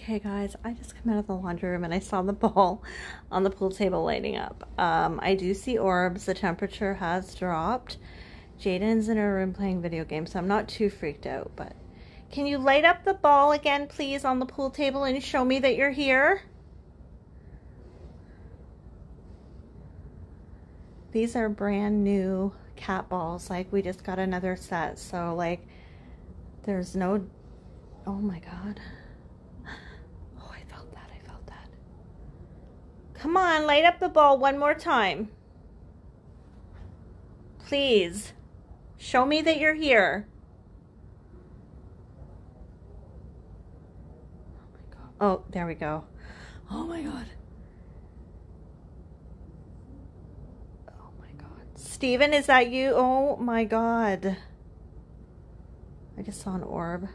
Okay, guys, I just come out of the laundry room and I saw the ball on the pool table lighting up. Um, I do see orbs. The temperature has dropped. Jaden's in her room playing video games, so I'm not too freaked out. But can you light up the ball again, please, on the pool table and show me that you're here? These are brand new cat balls. Like, we just got another set. So, like, there's no... Oh, my God. Come on, light up the ball one more time. Please. Show me that you're here. Oh there we go. Oh my god. Oh my god. Steven, is that you? Oh my god. I just saw an orb.